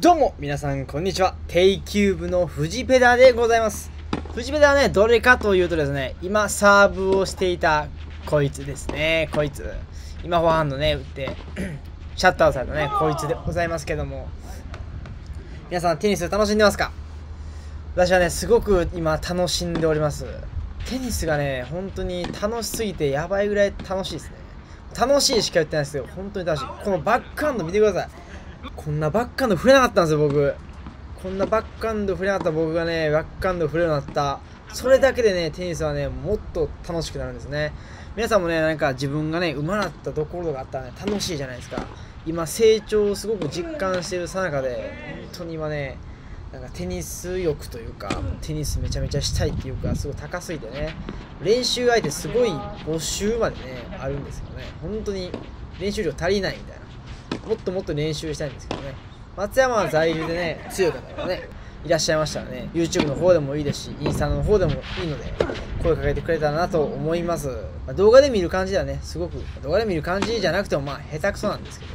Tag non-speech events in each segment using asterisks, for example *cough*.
どうも皆さんこんにちは。定休部のフジペダでございます。フジペダはねどれかというとですね今サーブをしていたこいつですね。こいつ。今フォアハンドね打って *clears throat* シャッターされたねこいつでございますけども。皆さんテニス楽しんでますか？私はねすごく今楽しんでおります。テニスがね本当に楽しすぎてやばいぐらい楽しいですね。楽しいしか言ってないですけど本当に楽しい。このバックハンド見てください。こんなバックハンド振れなかったんですよ僕。こんなバックハンド振れなかった僕がねバックハンド振れるようになった。それだけでねテニスはねもっと楽しくなるんですね。皆さんもねなんか自分がね上手なったところがあったらね楽しいじゃないですか。今成長をすごく実感しているさなかで本当に今ねなんかテニス欲というかテニスめちゃめちゃしたいっていうかすごい高すぎてね練習相手すごい募集までねあるんですけどね。本当に練習量足りないみたいな。もっともっと練習したいんですけどね。松山は在留でね強い方がねいらっしゃいましたらね YouTube の方でもいいですしインスタの方でもいいので声かけてくれたらなと思います、まあ、動画で見る感じではねすごく動画で見る感じじゃなくてもまあ下手くそなんですけど、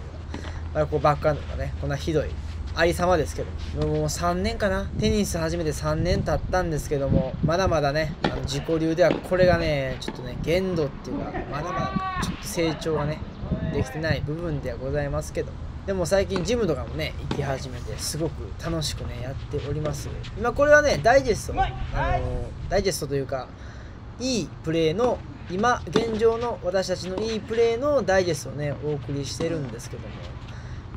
まあ、こうバックハンドとかねこんなひどいありさまですけどもう3年かな。テニス始めて3年経ったんですけどもまだまだねあの自己流ではこれがねちょっとね限度っていうかまだまだちょっと成長がねできてない部分ではございますけど。もでも最近ジムとかもね行き始めてすごく楽しくねやっております。今これはねダイジェストあのダイジェストというかいいプレーの今現状の私たちのいいプレーのダイジェストをねお送りしてるんですけども。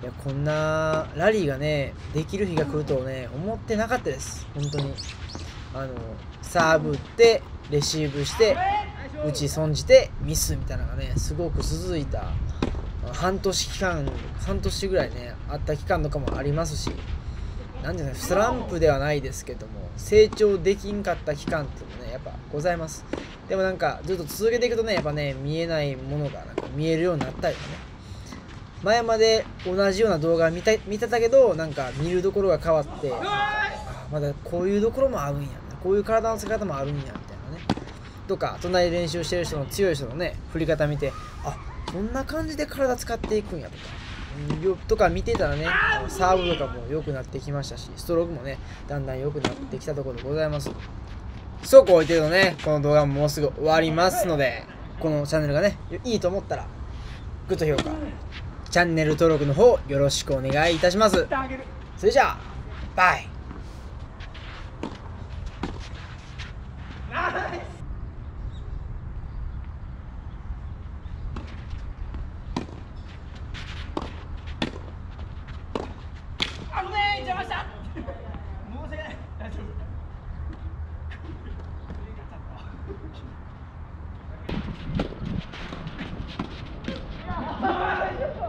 いやこんなラリーがねできる日が来るとね思ってなかったです。本当に。あのサーブ打ってレシーブして打ち損じてミスみたいなのがねすごく続いた半年期間半年ぐらいねあった期間とかもありますしなんていうのスランプではないですけども成長できんかった期間っていうのもねやっぱございます。でもなんかずっと続けていくとねやっぱね見えないものがなんか見えるようになったりとかね。前まで同じような動画見た見てたけどなんか見るところが変わってまだこういうところもあるんやこういう体の使い方もあるんやみたいなね。とか隣で練習してる人の強い人のね振り方見てあこんな感じで体使っていくんやとか。よとか見てたらねサーブとかも良くなってきましたしストロークもねだんだん良くなってきたところでございます。そうこう言ってるとねこの動画ももうすぐ終わりますのでこのチャンネルがねいいと思ったらグッド評価チャンネル登録の方よろしくお願いいたします。それじゃあバイ。